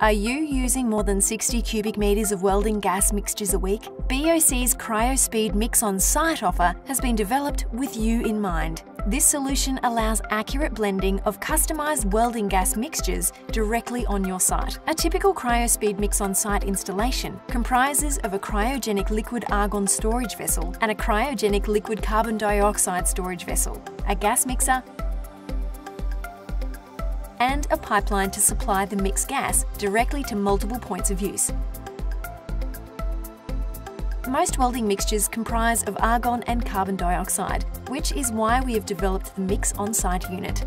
Are you using more than 60 cubic metres of welding gas mixtures a week? BOC's CryoSpeed Mix on Site offer has been developed with you in mind. This solution allows accurate blending of customised welding gas mixtures directly on your site. A typical CryoSpeed Mix on Site installation comprises of a cryogenic liquid argon storage vessel and a cryogenic liquid carbon dioxide storage vessel, a gas mixer, and a pipeline to supply the mixed gas directly to multiple points of use. Most welding mixtures comprise of argon and carbon dioxide, which is why we have developed the Mix On-Site unit.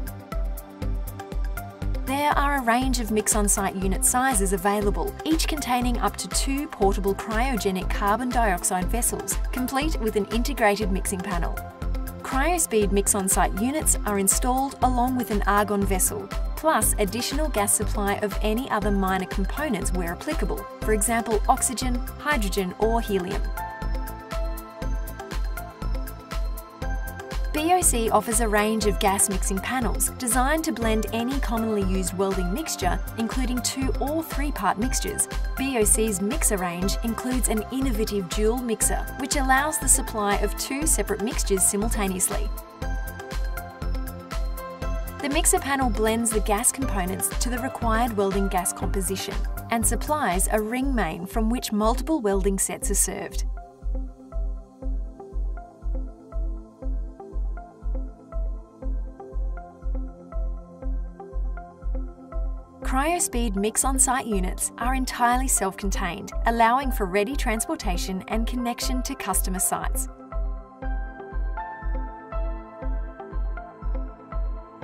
There are a range of Mix On-Site unit sizes available, each containing up to two portable cryogenic carbon dioxide vessels, complete with an integrated mixing panel. CryoSpeed Mix On-Site units are installed along with an argon vessel, plus additional gas supply of any other minor components where applicable, for example oxygen, hydrogen or helium. BOC offers a range of gas mixing panels designed to blend any commonly used welding mixture, including two or three part mixtures. BOC's mixer range includes an innovative dual mixer, which allows the supply of two separate mixtures simultaneously. The mixer panel blends the gas components to the required welding gas composition and supplies a ring main from which multiple welding sets are served. CryoSpeed Mix on-site units are entirely self-contained, allowing for ready transportation and connection to customer sites.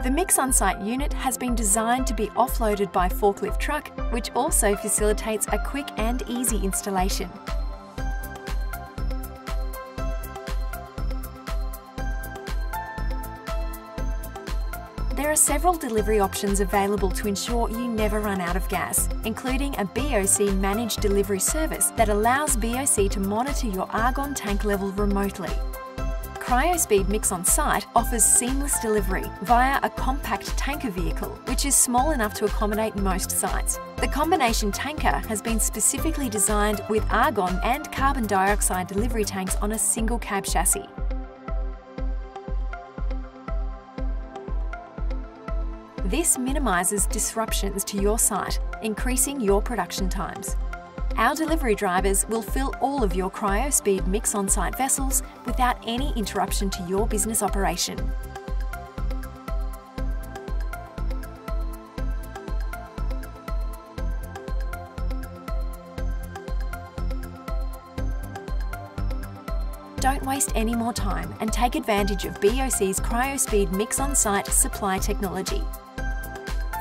The Mix on-site unit has been designed to be offloaded by forklift truck, which also facilitates a quick and easy installation. There are several delivery options available to ensure you never run out of gas, including a BOC managed delivery service that allows BOC to monitor your argon tank level remotely. CryoSpeed Mix on Site offers seamless delivery via a compact tanker vehicle, which is small enough to accommodate most sites. The combination tanker has been specifically designed with argon and carbon dioxide delivery tanks on a single cab chassis. This minimises disruptions to your site, increasing your production times. Our delivery drivers will fill all of your CryoSpeed Mix on-site vessels without any interruption to your business operation. Don't waste any more time and take advantage of BOC's CryoSpeed Mix on-site supply technology.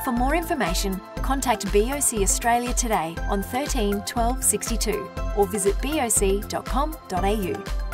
For more information, contact BOC Australia today on 13 12 62 or visit boc.com.au.